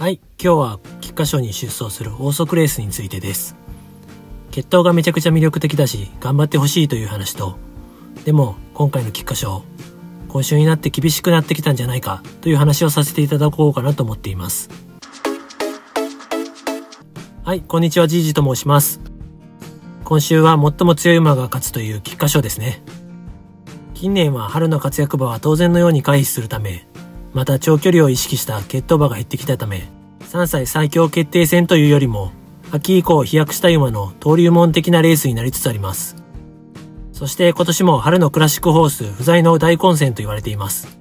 はい今日は菊花賞に出走するオーソクレースについてです。血統がめちゃくちゃ魅力的だし頑張ってほしいという話とでも今回の菊花賞今週になって厳しくなってきたんじゃないかという話をさせていただこうかなと思っています。はいこんにちはじいじと申します。今週は最も強い馬が勝つという菊花賞ですね。近年は春の活躍馬は当然のように回避するためまた長距離を意識した決闘馬が減ってきたため、3歳最強決定戦というよりも、秋以降飛躍した馬の登竜門的なレースになりつつあります。そして今年も春のクラシックホース不在の大混戦と言われています。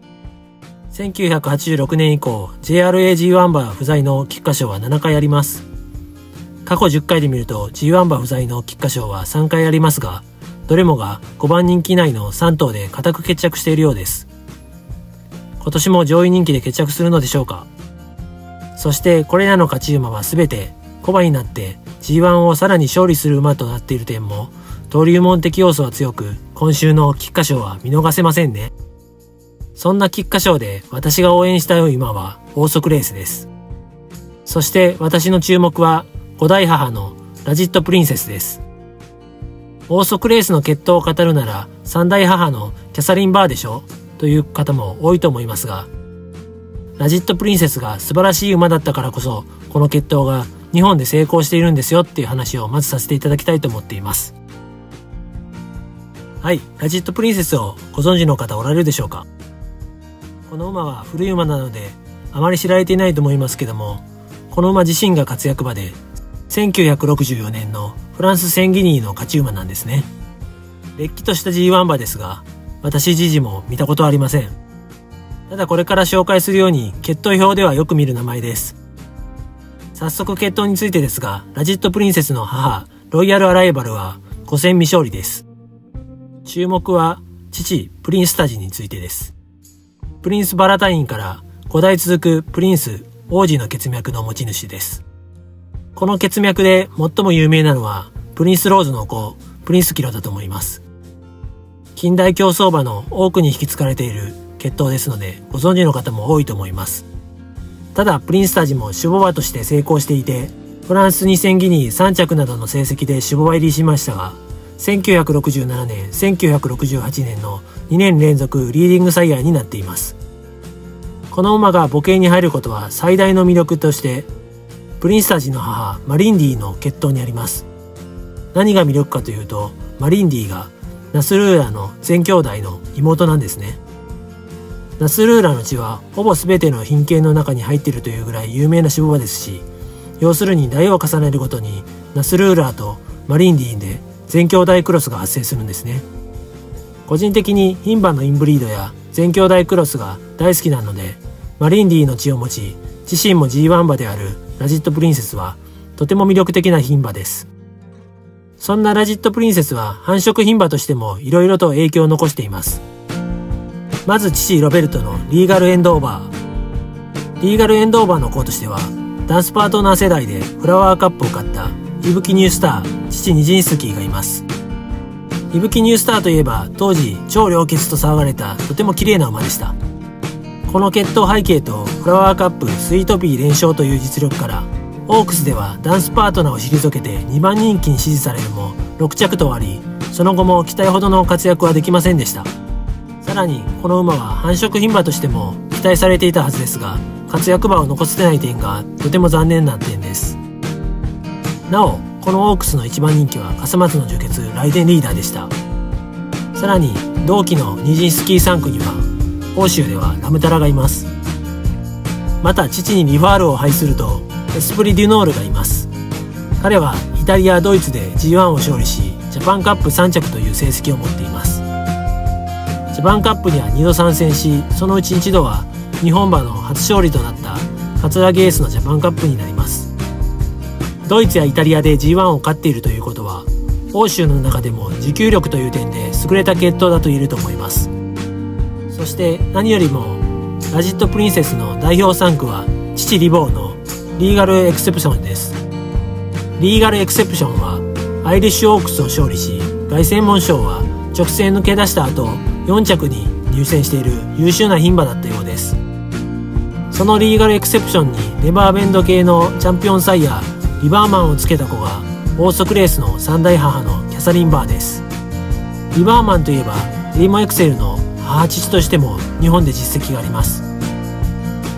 1986年以降、JRAG1 馬不在の菊花賞は7回あります。過去10回で見ると G1 馬不在の菊花賞は3回ありますが、どれもが5番人気以内の3頭で固く決着しているようです。今年も上位人気で決着するのでしょうか？そしてこれらの勝ち馬は全て小馬になって G1 をさらに勝利する馬となっている点も登竜門的要素は強く今週の菊花賞は見逃せませんね。そんな菊花賞で私が応援したい馬は法則レースです。そして私の注目は五代母のラジットプリンセスです。オーソクレースの決闘を語るなら三代母のキャサリン・バーでしょという方も多いと思いますが、ラジットプリンセスが素晴らしい馬だったからこそ、この決闘が日本で成功しているんですよっていう話をまずさせていただきたいと思っています。はい、ラジットプリンセスをご存知の方おられるでしょうか？この馬は古い馬なのであまり知られていないと思いますけども、この馬自身が活躍馬で、1964年のフランスセンギニーの勝ち馬なんですね。れっきとした G1 馬ですが、私自身も見たことはありません。ただこれから紹介するように血統表ではよく見る名前です。早速血統についてですが、ラジットプリンセスの母、ロイヤルアライバルは5戦未勝利です。注目は父、プリンスタジについてです。プリンスバラタインから5代続くプリンス、王子の血脈の持ち主です。この血脈で最も有名なのは、プリンスローズの子、プリンスキロだと思います。近代競走馬の多くに引き継がれている血統ですのでご存知の方も多いと思います。ただプリンスタジも守護馬として成功していてフランス2000ギニー3着などの成績で守護馬入りしましたが1967年1968年の2年連続リーディングサイヤーになっています。この馬が母系に入ることは最大の魅力としてプリンスタジの母マリンディの血統にあります。何が魅力かというとマリンディがナスルーラの全兄弟の妹なんですね。ナスルーラの血はほぼ全ての品系の中に入っているというぐらい有名な脂肪ですし、要するに代を重ねるごとにナスルーラーとマリンディーンで全兄弟クロスが発生するんですね。個人的に牝馬のインブリードや全兄弟クロスが大好きなので、マリンディーの血を持ち、自身も G1 馬であるラジットプリンセスはとても魅力的な牝馬です。そんなラジットプリンセスは繁殖牝馬としても色々と影響を残しています。まず父ロベルトのリーガルエンドオーバー。リーガルエンドオーバーの子としては、ダンスパートナー世代でフラワーカップを買ったイブキニュースター、父ニジンスキーがいます。イブキニュースターといえば当時超良血と騒がれたとても綺麗な馬でした。この血統背景とフラワーカップスイートピー連勝という実力からオークスではダンスパートナーを退けて2番人気に支持されるも6着とありその後も期待ほどの活躍はできませんでした。さらにこの馬は繁殖牝馬としても期待されていたはずですが活躍馬を残せてない点がとても残念な点です。なおこのオークスの一番人気は笠松の樹血ライデンリーダーでした。さらに同期のニジンスキー産駒には欧州ではラムタラがいます。また父にリファールを配するとエスプリ・デュノールがいます。彼はイタリアドイツで G1 を勝利しジャパンカップ3着という成績を持っています。ジャパンカップには2度参戦しそのうち1度は日本馬の初勝利となったカツラギエースのジャパンカップになります。ドイツやイタリアで G1 を勝っているということは欧州の中でも持久力という点で優れた血統だと言えると思います。そして何よりもラジットプリンセスの代表3区は父リボーのリーガルエクセプションです。リーガルエクセプションは、アイリッシュオークスを勝利し、凱旋門賞は直線抜け出した後、4着に入選している優秀な牝馬だったようです。そのリーガルエクセプションにネバーベンド系のチャンピオンサイヤーリバーマンをつけた子がオーソクレースの三代母のキャサリン・バーですリバーマンといえばリモエクセルの母父としても日本で実績があります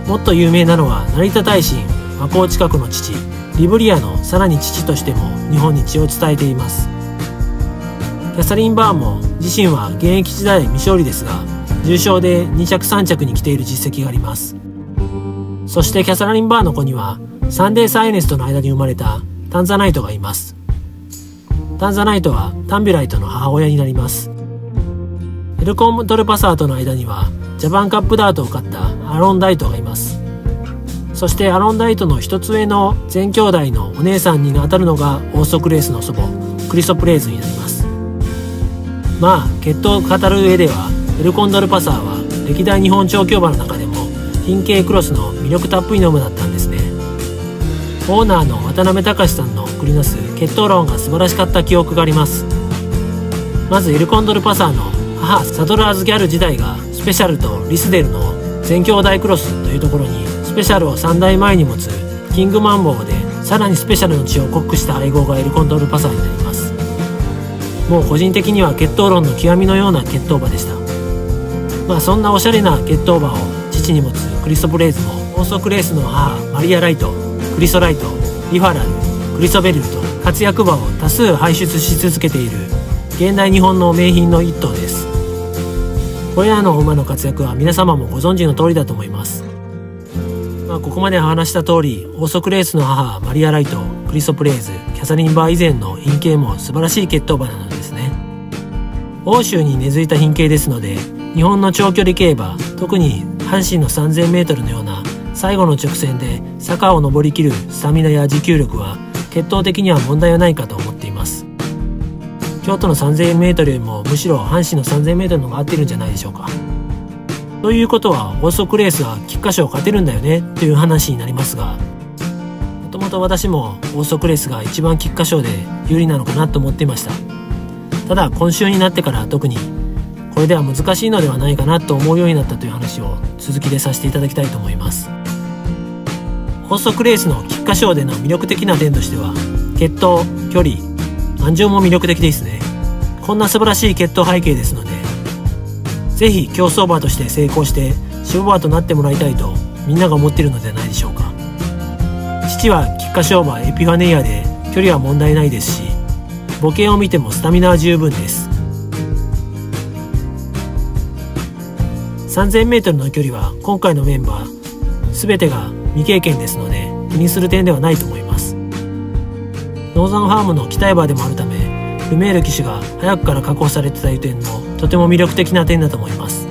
もっと有名なのは成田大臣和光近くの父リブリアのさらに父としても日本に血を伝えています。キャサリン・バーも自身は現役時代未勝利ですが重賞で2着3着に来ている実績があります。そしてキャサリン・バーの子にはサンデー・サイエネスとの間に生まれたタンザナイトがいます。タンザナイトはタンビライトの母親になります。エルコントルパサーとの間にはジャパンカップダートを勝ったアロン・ダイトがいます。そしてアロン・ダイトの一つ上の全兄弟のお姉さんに当たるのがオーソクレースの祖母クリソプレーズになります。まあ血統を語る上ではエルコンドルパサーは歴代日本調教馬の中でも品系クロスの魅力たっぷりの馬だったんですね。オーナーの渡辺隆さんの繰り出す血統論が素晴らしかった記憶があります。まずエルコンドルパサーの母サドラーズギャル時代がスペシャルとリスデルの全兄弟クロスというところにスペシャルを3代前に持つキングマンボウでさらにスペシャルの血を濃くした愛好がエルコンドルパサーになります。もう個人的には血統論の極みのような血統馬でした。まあそんなおしゃれな血統馬を父に持つクリストブレイズもオーソクレースの母マリア・ライトクリソライトリファラルクリソベルと活躍馬を多数輩出し続けている現代日本の名品の一頭です。これらの馬の活躍は皆様もご存知の通りだと思います。まあ、ここまで話した通りオーソクレースの母マリア・ライトクリソプレイズキャサリン・バー以前の品系も素晴らしい血統馬なのですね。欧州に根付いた品系ですので日本の長距離競馬特に阪神の 3000m のような最後の直線で坂を登りきるスタミナや持久力は血統的には問題はないかと思っています。京都の 3000m よりもむしろ阪神の 3000m の方が合ってるんじゃないでしょうか。ということはオーソクレースは菊花賞を勝てるんだよねという話になりますがもともと私もオーソクレースが一番菊花賞で有利なのかなと思っていました。ただ今週になってから特にこれでは難しいのではないかなと思うようになったという話を続きでさせていただきたいと思います。高速レースの菊花賞での魅力的な点としては血統距離安城も魅力的ですね。こんな素晴らしい血統背景ですのでぜひ競走馬として成功して勝負馬となってもらいたいとみんなが思っているのではないでしょうか。父は菊花賞馬エピファネイアで距離は問題ないですし母系を見てもスタミナは十分です。3000m の距離は今回のメンバー全てが未経験ですので気にする点ではないと思います。ノーザンファームの期待馬でもあるためルメール騎手が早くから確保されてたいう点もとても魅力的な点だと思います。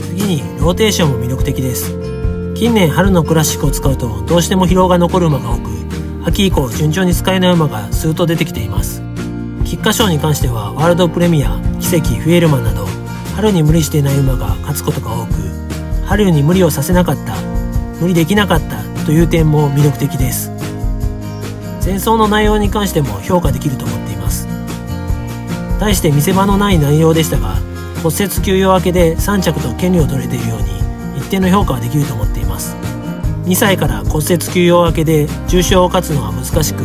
次にローテーションも魅力的です。近年春のクラシックを使うとどうしても疲労が残る馬が多く秋以降順調に使えない馬が数と出てきています。菊花賞に関してはワールドプレミア奇跡フィエルマンなど春に無理していない馬が勝つことが多く春に無理をさせなかった無理できなかったという点も魅力的です。前走の内容に関しても評価できると思います。対して見せ場のない内容でしたが骨折休養明けで3着と権利を取れているように一定の評価はできると思っています。2歳から骨折休養明けで重賞を勝つのは難しく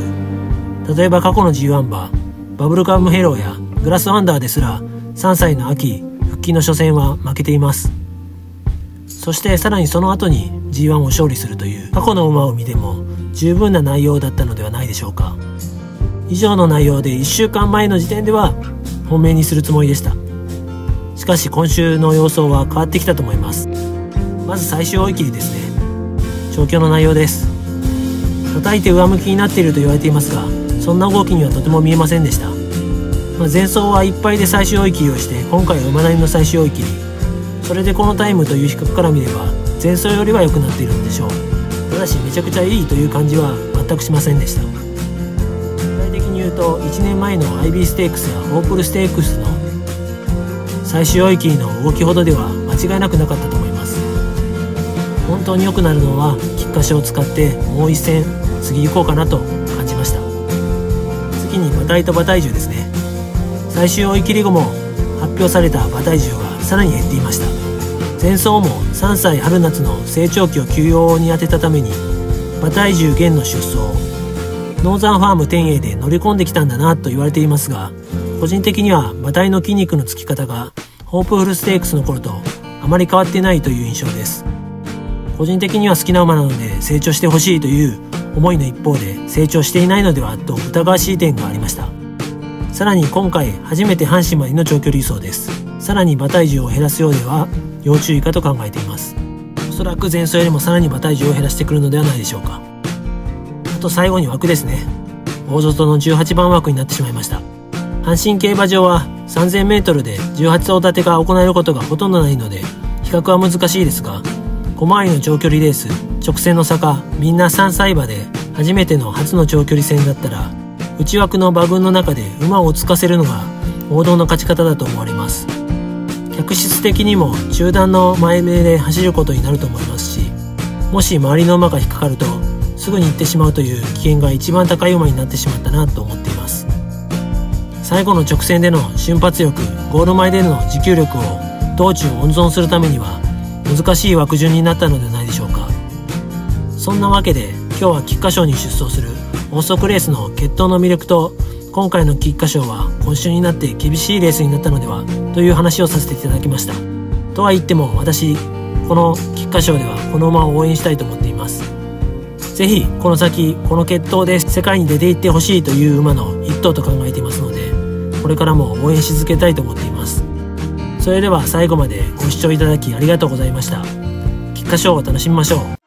例えば過去の G1 馬バブルカムヘローやグラスワンダーですら3歳の秋復帰の初戦は負けています。そしてさらにその後に G1 を勝利するという過去の馬を見ても十分な内容だったのではないでしょうか。以上の内容で1週間前の時点では本命にするつもりでした。しかし今週の様相は変わってきたと思います。まず最終追い切りですね。調教の内容です。叩いて上向きになっていると言われていますがそんな動きにはとても見えませんでした、まあ、前走はいっぱいで最終追い切りをして今回は馬なりの最終追い切り。それでこのタイムという比較から見れば前走よりは良くなっているんでしょう。ただしめちゃくちゃいいという感じは全くしませんでした。と1年前の IB ステークスやオープルステークスの最終追い切りの動きほどでは間違いなくなかったと思います。本当に良くなるのは菊花賞を使ってもう一戦次行こうかなと感じました。次に馬体と馬体重ですね。最終追い切り後も発表された馬体重がさらに減っていました。前走も3歳春夏の成長期を休養に当てたために馬体重減の出走ノーザンファーム天栄で乗り込んできたんだなと言われていますが個人的には馬体の筋肉のつき方がホープフルステークスの頃とあまり変わってないという印象です。個人的には好きな馬なので成長してほしいという思いの一方で成長していないのではと疑わしい点がありました。さらに今回初めて阪神までの長距離走です。さらに馬体重を減らすようでは要注意かと考えています。おそらく前走よりもさらに馬体重を減らしてくるのではないでしょうか。と最後に枠ですね。大外の18番枠になってしまいました。阪神競馬場は 3000m で18頭立てが行えることがほとんどないので比較は難しいですが小回りの長距離レース直線の坂みんな3歳馬で初めての初の長距離戦だったら内枠の馬群の中で馬をつかせるのが王道の勝ち方だと思われます。客室的にも中段の前目で走ることになると思いますしもし周りの馬が引っかかるとすぐに行ってしまうという危険が一番高い馬になってしまったなと思っています。最後の直線での瞬発力ゴール前での持久力を道中温存するためには難しい枠順になったのではないでしょうか。そんなわけで今日は菊花賞に出走するオーソクレースの決闘の魅力と今回の菊花賞は今週になって厳しいレースになったのではという話をさせていただきました。とは言っても私この菊花賞ではこの馬を応援したいと思っています。ぜひこの先この決闘で世界に出ていってほしいという馬の一頭と考えていますのでこれからも応援し続けたいと思っています。それでは最後までご視聴いただきありがとうございました。菊花賞を楽しみましょう。